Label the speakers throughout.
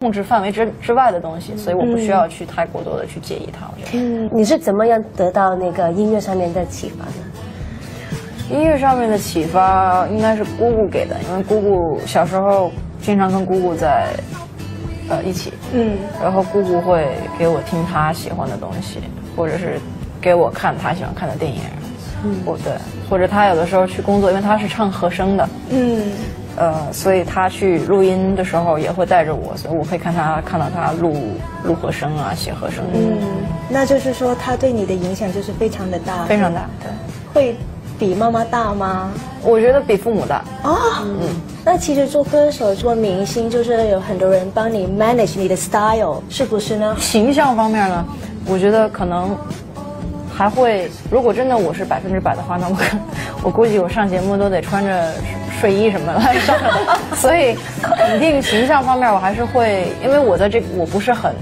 Speaker 1: 控制范围之之外的东西，所以我不需要去太过多的去介意它。我觉得。
Speaker 2: 嗯，你是怎么样得到那个音乐上面的启发呢？
Speaker 1: 音乐上面的启发应该是姑姑给的，因为姑姑小时候经常跟姑姑在呃一起，
Speaker 2: 嗯，
Speaker 1: 然后姑姑会给我听她喜欢的东西，或者是给我看她喜欢看的电影，嗯，不对，或者她有的时候去工作，因为她是唱和声的，
Speaker 2: 嗯，
Speaker 1: 呃，所以他去录音的时候也会带着我，所以我可以看他看到他录录和声啊，写和声，嗯，
Speaker 3: 那就是说他对你的影响就是非常的大，
Speaker 1: 非常大，对，
Speaker 3: 会比妈妈大吗？
Speaker 1: 我觉得比父母大，
Speaker 3: 哦，嗯，那其实做歌手、做明星，就是有很多人帮你 manage 你的 style，是不是呢？
Speaker 1: 形象方面呢，我觉得可能还会，如果真的我是百分之百的话，那我可 我估计我上节目都得穿着睡衣什么来上，所以肯定形象方面我还是会，因为我在这我不是很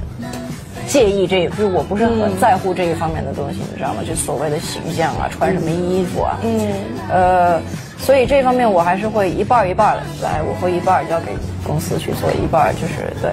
Speaker 1: 介意这，就是我不是很在乎这一方面的东西，你知道吗？就所谓的形象啊，穿什么衣服啊，嗯，呃，所以这方面我还是会一半一半的来，我会一半交给公司去做，一半就是对。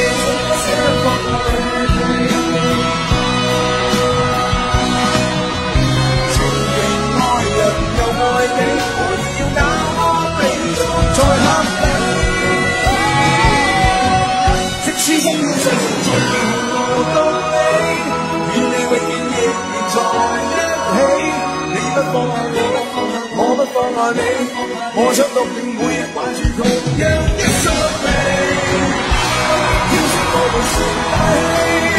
Speaker 4: 啊，
Speaker 1: 我
Speaker 4: 很知。
Speaker 5: 我不放下你，我想独定每日怀住同样一生命。挑选我们是大戏，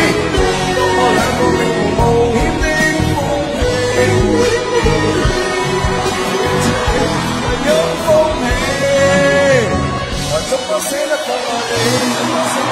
Speaker 5: 我两个永无冒险的风景。唯有放弃，还怎么舍得放下你？